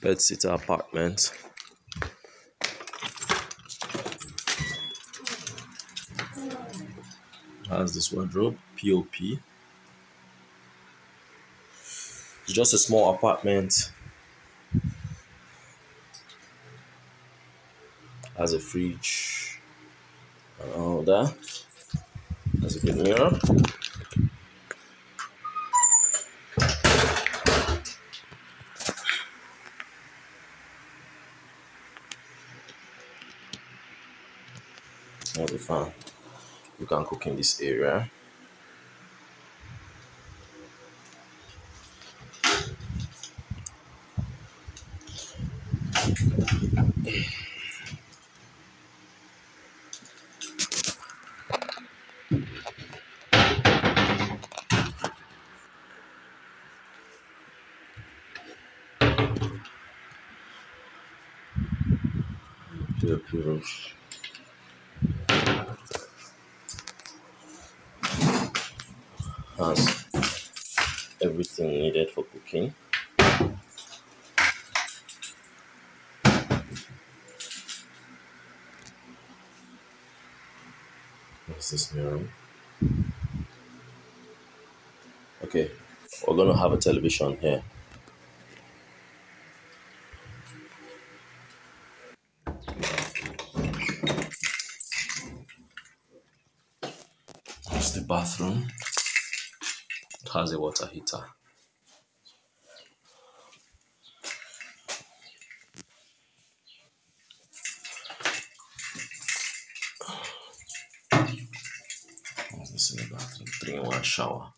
bed sitter apartment. Has this wardrobe, POP. It's just a small apartment. Has a fridge and all that. Has a good mirror. That'll be fine. You can cook in this area. Clear roof. Has everything needed for cooking. What's this mirror? Okay, we're gonna have a television here. It's the bathroom. Has a water heater. This in the bathroom? Three in one shower.